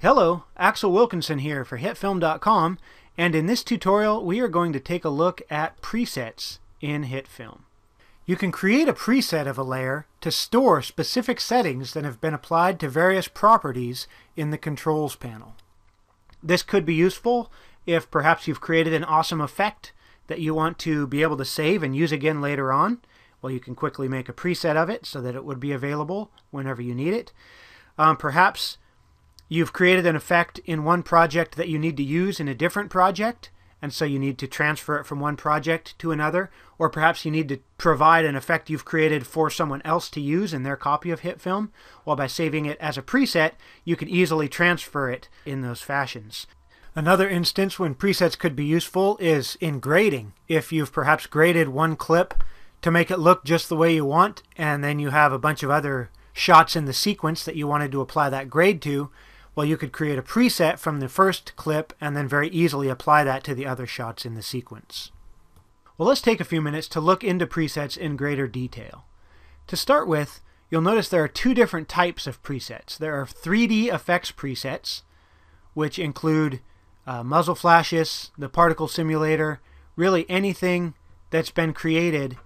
Hello, Axel Wilkinson here for HitFilm.com, and in this tutorial we are going to take a look at presets in HitFilm. You can create a preset of a layer to store specific settings that have been applied to various properties in the Controls panel. This could be useful if perhaps you've created an awesome effect that you want to be able to save and use again later on. Well, you can quickly make a preset of it so that it would be available whenever you need it. Um, perhaps you've created an effect in one project that you need to use in a different project, and so you need to transfer it from one project to another. Or perhaps you need to provide an effect you've created for someone else to use in their copy of HitFilm. Well, by saving it as a preset, you can easily transfer it in those fashions. Another instance when presets could be useful is in grading. If you've perhaps graded one clip to make it look just the way you want, and then you have a bunch of other shots in the sequence that you wanted to apply that grade to, well, you could create a preset from the first clip and then very easily apply that to the other shots in the sequence. Well, let's take a few minutes to look into presets in greater detail. To start with, you'll notice there are two different types of presets. There are 3D effects presets, which include uh, muzzle flashes, the particle simulator, really anything that's been created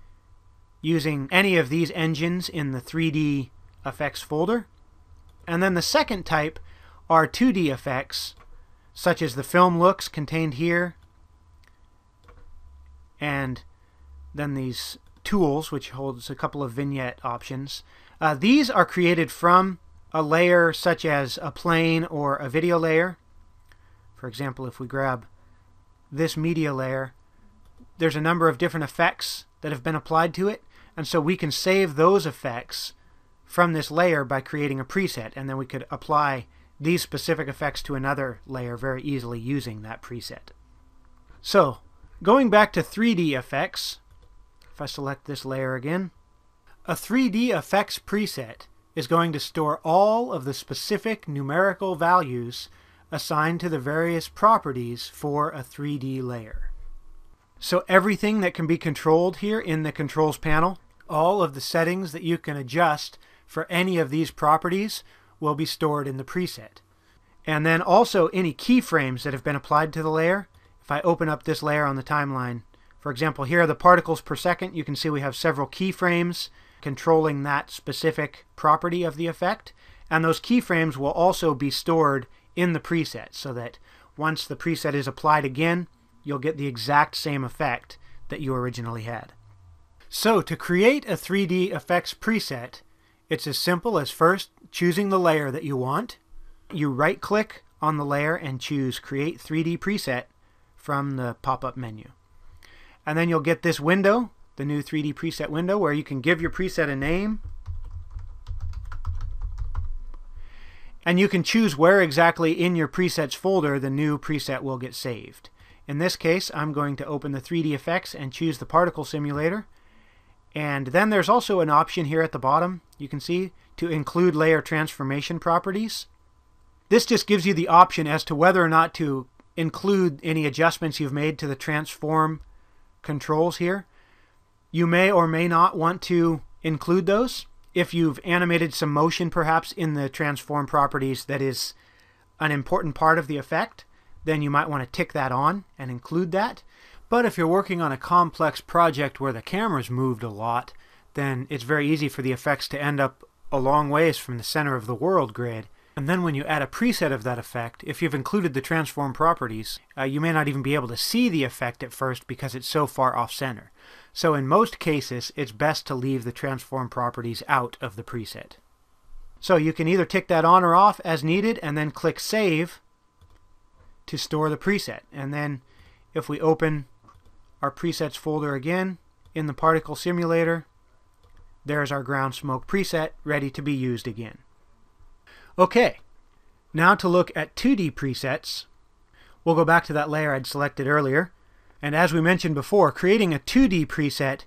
using any of these engines in the 3D effects folder. And then the second type are 2D effects, such as the film looks contained here, and then these tools, which holds a couple of vignette options. Uh, these are created from a layer such as a plane or a video layer. For example, if we grab this media layer, there's a number of different effects that have been applied to it, and so we can save those effects from this layer by creating a preset, and then we could apply these specific effects to another layer very easily using that preset. So, going back to 3D effects, if I select this layer again, a 3D effects preset is going to store all of the specific numerical values assigned to the various properties for a 3D layer. So everything that can be controlled here in the controls panel, all of the settings that you can adjust for any of these properties will be stored in the preset. And then also any keyframes that have been applied to the layer. If I open up this layer on the timeline, for example, here are the particles per second. You can see we have several keyframes controlling that specific property of the effect. And those keyframes will also be stored in the preset so that once the preset is applied again, you'll get the exact same effect that you originally had. So to create a 3D effects preset, it's as simple as first choosing the layer that you want. You right click on the layer and choose create 3D preset from the pop-up menu. And then you'll get this window, the new 3D preset window, where you can give your preset a name. And you can choose where exactly in your presets folder the new preset will get saved. In this case, I'm going to open the 3D effects and choose the particle simulator. And then there's also an option here at the bottom, you can see, to include layer transformation properties. This just gives you the option as to whether or not to include any adjustments you've made to the transform controls here. You may or may not want to include those. If you've animated some motion perhaps in the transform properties that is an important part of the effect, then you might want to tick that on and include that. But if you're working on a complex project where the camera's moved a lot, then it's very easy for the effects to end up a long ways from the center of the world grid. And then when you add a preset of that effect, if you've included the transform properties, uh, you may not even be able to see the effect at first because it's so far off center. So in most cases, it's best to leave the transform properties out of the preset. So you can either tick that on or off as needed and then click Save to store the preset. And then if we open our presets folder again in the particle simulator. There's our ground smoke preset ready to be used again. Okay, now to look at 2D presets. We'll go back to that layer I'd selected earlier. And as we mentioned before, creating a 2D preset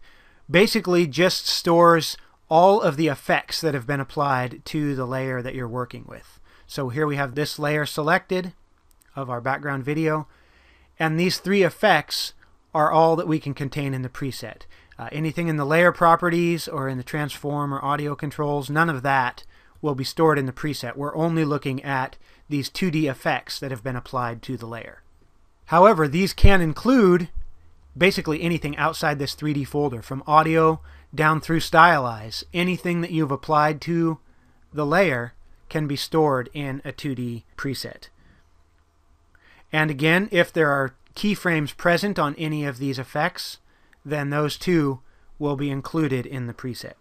basically just stores all of the effects that have been applied to the layer that you're working with. So here we have this layer selected of our background video, and these three effects are all that we can contain in the preset. Uh, anything in the layer properties or in the transform or audio controls, none of that will be stored in the preset. We're only looking at these 2D effects that have been applied to the layer. However, these can include basically anything outside this 3D folder, from audio down through stylize. Anything that you've applied to the layer can be stored in a 2D preset. And again, if there are keyframes present on any of these effects, then those two will be included in the preset.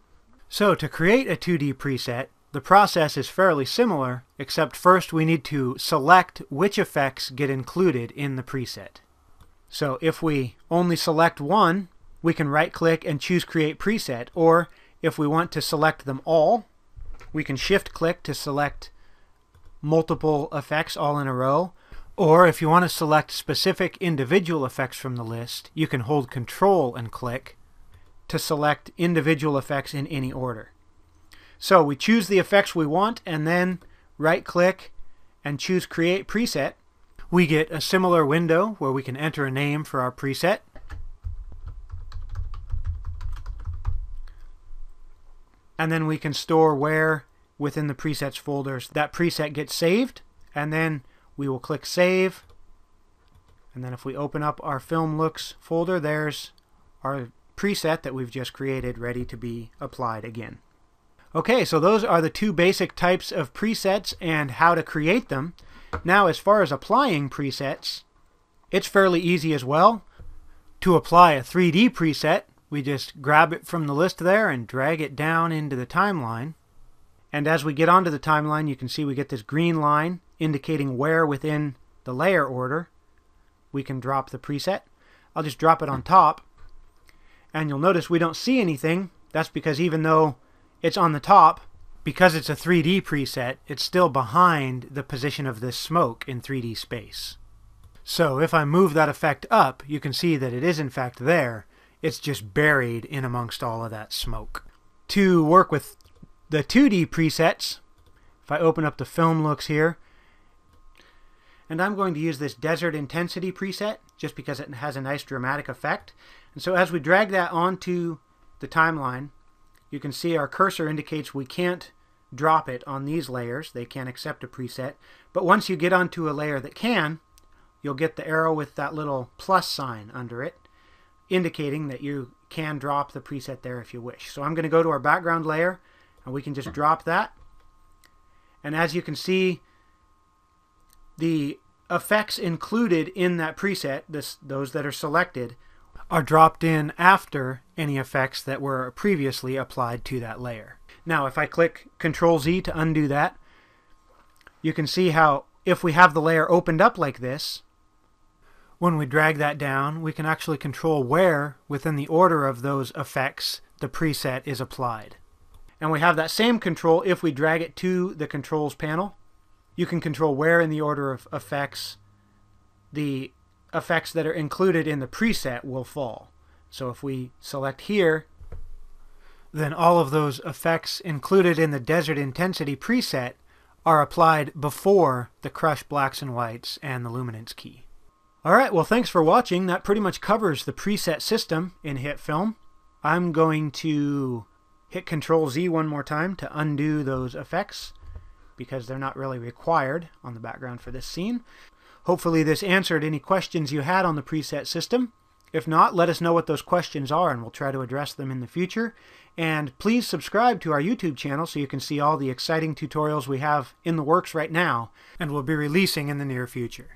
So to create a 2D preset, the process is fairly similar, except first we need to select which effects get included in the preset. So if we only select one, we can right-click and choose Create Preset, or if we want to select them all, we can shift-click to select multiple effects all in a row, or if you want to select specific individual effects from the list, you can hold Control and click to select individual effects in any order. So we choose the effects we want and then right click and choose Create Preset. We get a similar window where we can enter a name for our preset. And then we can store where within the presets folders that preset gets saved. And then we will click Save. And then if we open up our Film Looks folder, there's our preset that we've just created ready to be applied again. Okay, so those are the two basic types of presets and how to create them. Now, as far as applying presets, it's fairly easy as well. To apply a 3D preset, we just grab it from the list there and drag it down into the timeline. And as we get onto the timeline, you can see we get this green line indicating where within the layer order we can drop the preset. I'll just drop it on top. And you'll notice we don't see anything. That's because even though it's on the top. Because it's a 3D preset, it's still behind the position of this smoke in 3D space. So if I move that effect up, you can see that it is in fact there. It's just buried in amongst all of that smoke. To work with the 2D presets, if I open up the film looks here, and I'm going to use this desert intensity preset just because it has a nice dramatic effect. And so as we drag that onto the timeline, you can see our cursor indicates we can't drop it on these layers. They can't accept a preset. But once you get onto a layer that can, you'll get the arrow with that little plus sign under it, indicating that you can drop the preset there if you wish. So I'm going to go to our background layer, and we can just drop that. And as you can see, the effects included in that preset, this, those that are selected, are dropped in after any effects that were previously applied to that layer. Now if I click Control Z to undo that, you can see how if we have the layer opened up like this, when we drag that down, we can actually control where within the order of those effects the preset is applied. And we have that same control if we drag it to the controls panel. You can control where in the order of effects the effects that are included in the preset will fall. So if we select here, then all of those effects included in the Desert Intensity preset are applied before the Crush Blacks and Whites and the Luminance key. Alright, well thanks for watching. That pretty much covers the preset system in HitFilm. I'm going to hit Control Z one more time to undo those effects because they're not really required on the background for this scene. Hopefully this answered any questions you had on the preset system. If not, let us know what those questions are and we'll try to address them in the future. And please subscribe to our YouTube channel so you can see all the exciting tutorials we have in the works right now and will be releasing in the near future.